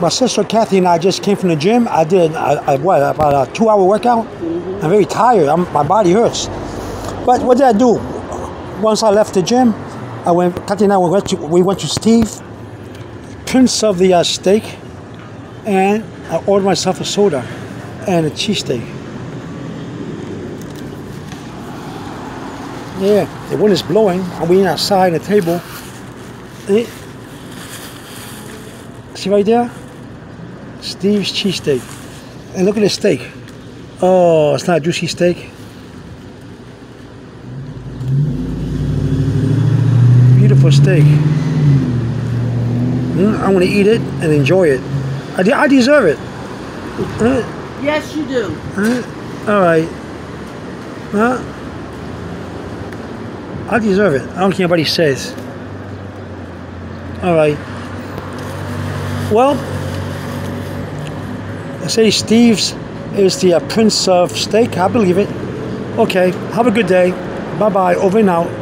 my sister Kathy and I just came from the gym. I did what about a two-hour workout. I'm very tired. I'm, my body hurts. But what did I do? Once I left the gym, I went. Kathy and I went to we went to Steve, Prince of the uh, Steak, and I ordered myself a soda and a cheesesteak. Yeah, the wind is blowing. I'm waiting outside at the table. Eh. See right there? Steve's cheesesteak. And look at the steak. Oh, it's not a juicy steak. Beautiful steak. Mm, I want to eat it and enjoy it. I, de- I deserve it. Uh, Yes, you do. uh, all right. Huh? I deserve it. I don't care what he says. All right. Well, Say Steve's is the uh, Prince of Steak. I believe it. Okay. Have a good day. Bye bye. Over and out.